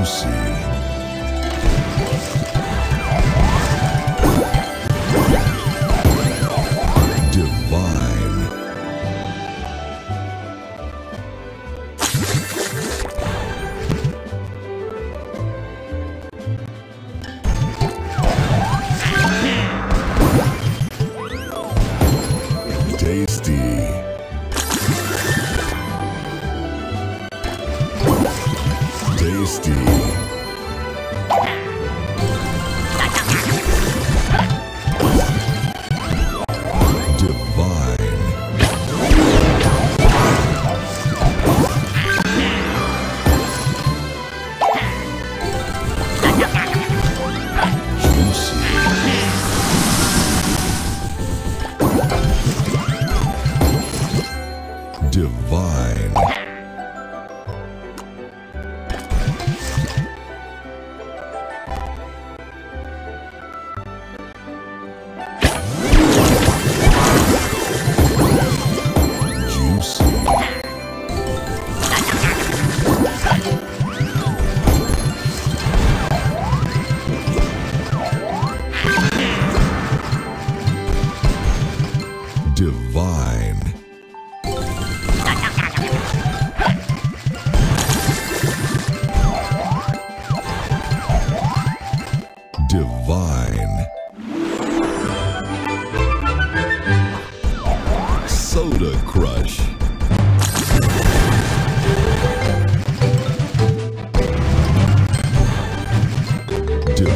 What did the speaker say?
Music. Tasty. Divine. Divine. Dürr